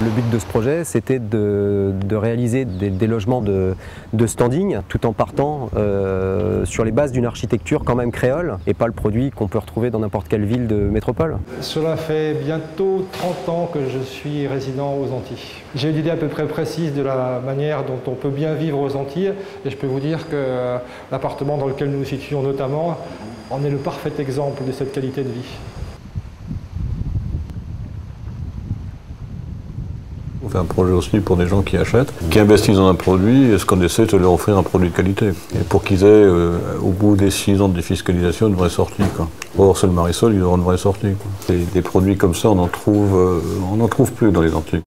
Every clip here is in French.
Le but de ce projet, c'était de, réaliser des, logements de, standing tout en partant euh, sur les bases d'une architecture quand même créole et pas le produit qu'on peut retrouver dans n'importe quelle ville de métropole. Cela fait bientôt 30 ans que je suis résident aux Antilles. J'ai une idée à peu près précise de la manière dont on peut bien vivre aux Antilles et je peux vous dire que l'appartement dans lequel nous nous situons notamment en est le parfait exemple de cette qualité de vie. On fait un projet aussi pour des gens qui achètent, qui investissent dans un produit, et ce qu'on essaie, c'est de leur offrir un produit de qualité. Et pour qu'ils aient, euh, au bout des six ans de défiscalisation, une vraie sortie. Or, c'est le Marisol, ils auront une vraie sortie. Des, produits comme ça, on en trouve, euh, on n'en trouve plus dans les Antilles.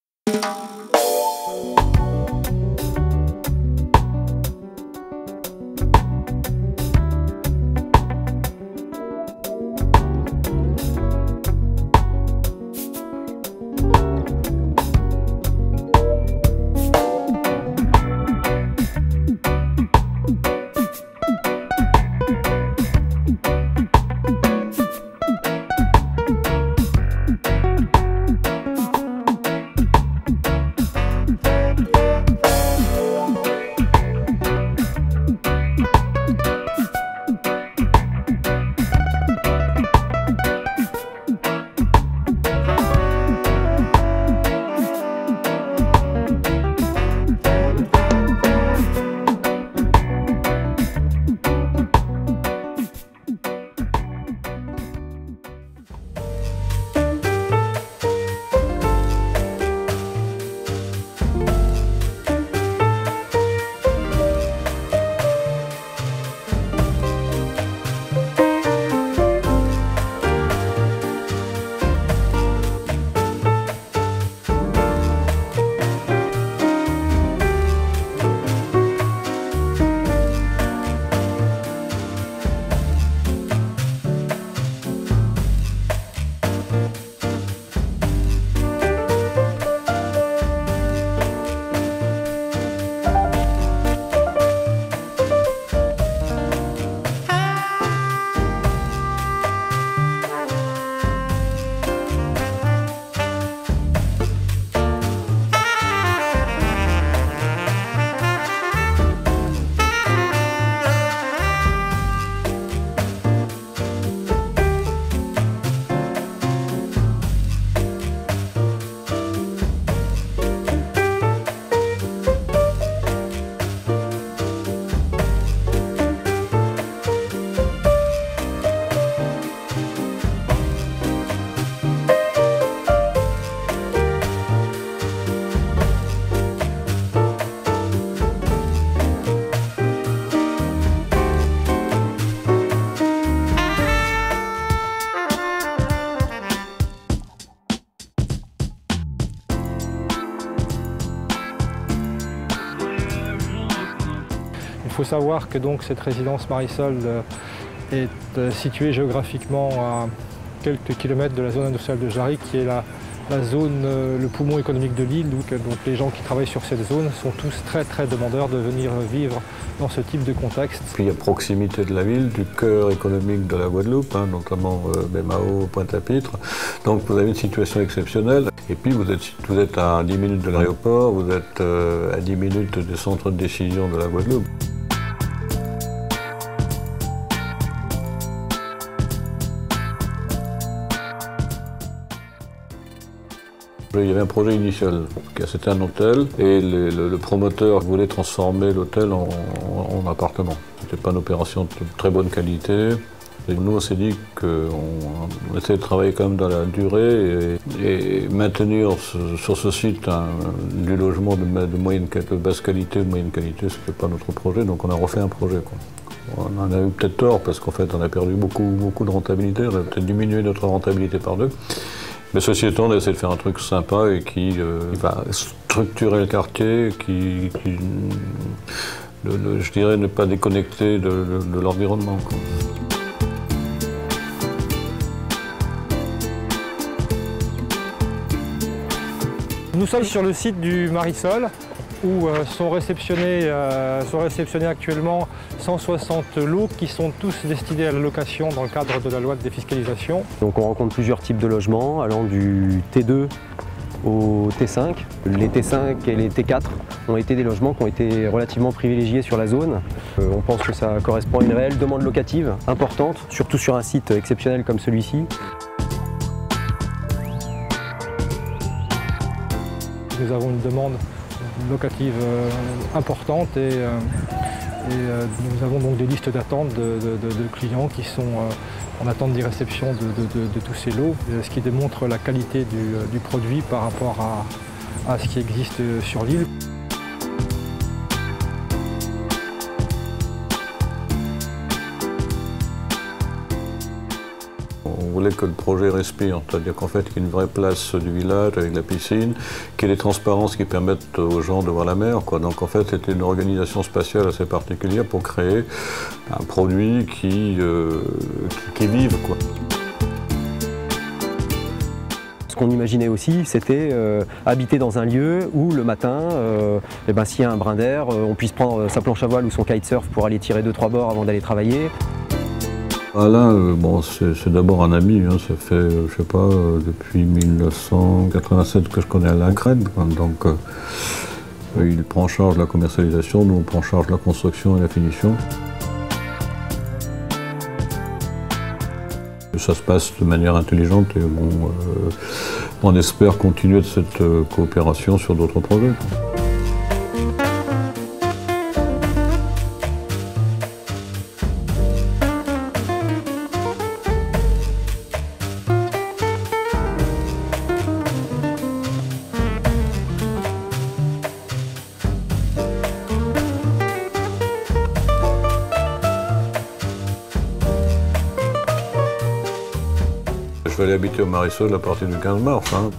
Faut savoir que donc cette résidence Marisol euh, est euh, située géographiquement à quelques kilomètres de la zone industrielle de Jarry, qui est la, zone, euh, le poumon économique de l'île. Donc, les gens qui travaillent sur cette zone sont tous très très demandeurs de venir vivre dans ce type de contexte. Puis il a proximité de la ville, du cœur économique de la Guadeloupe, hein, notamment Bémao, Pointe-à-Pitre. Donc vous avez une situation exceptionnelle. Et puis vous êtes, à 10 minutes de l'aéroport, vous êtes à 10 minutes des centres de décision de la Guadeloupe. Il y avait un projet initial, c'était un hôtel, et le, promoteur voulait transformer l'hôtel en, appartement. Ce n'était pas une opération de très bonne qualité. Et nous, on s'est dit qu'on essayait de travailler quand même dans la durée et, maintenir sur ce site du logement de, moyenne, basse qualité de moyenne qualité, ce n'était pas notre projet, donc on a refait un projet. On en a eu peut-être tort parce qu'en fait, on a perdu beaucoup, beaucoup de rentabilité, on a peut-être diminué notre rentabilité par deux. Mais ceci étant, on essaie de faire un truc sympa et qui euh, va structurer le quartier, qui, je dirais, ne pas déconnecter de, l'environnement. Nous sommes sur le site du Marisol où euh, sont réceptionnés, euh, sont réceptionnés actuellement 160 lots qui sont tous destinés à la location dans le cadre de la loi de défiscalisation. Donc on rencontre plusieurs types de logements allant du T2 au T5. Les T5 et les T4 ont été des logements qui ont été relativement privilégiés sur la zone. Euh, on pense que ça correspond à une réelle demande locative importante, surtout sur un site exceptionnel comme celui-ci. Nous avons une demande locative euh, importante et, euh, nous avons donc des listes d'attente de, clients qui sont en attente des réceptions de, tous ces lots, ce qui démontre la qualité du, produit par rapport à ce qui existe sur l'île. Voulait que le projet respire, c'est-à-dire qu'en fait, il y ait une vraie place du village avec la piscine, qu'il y ait des transparences qui permettent aux gens de voir la mer. Donc en fait, c'était une organisation spatiale assez particulière pour créer un produit qui, euh, qui, vive. Ce qu'on imaginait aussi, c'était euh, habiter dans un lieu où le matin, euh, eh ben, s'il y a un brin d'air, on puisse prendre sa planche à voile ou son kitesurf pour aller tirer deux trois bords avant d'aller travailler. Alain, euh, bon, c'est d'abord un ami, hein. ça fait, euh, je sais pas, euh, depuis 1987 que je connais Alain Crède, donc il prend en charge la commercialisation, nous on prend en charge la construction et la finition. Ça se passe de manière intelligente et bon, on espère continuer cette coopération sur d'autres projets. Je vais aller habiter au Marisol à partir du 15 mars. Hein.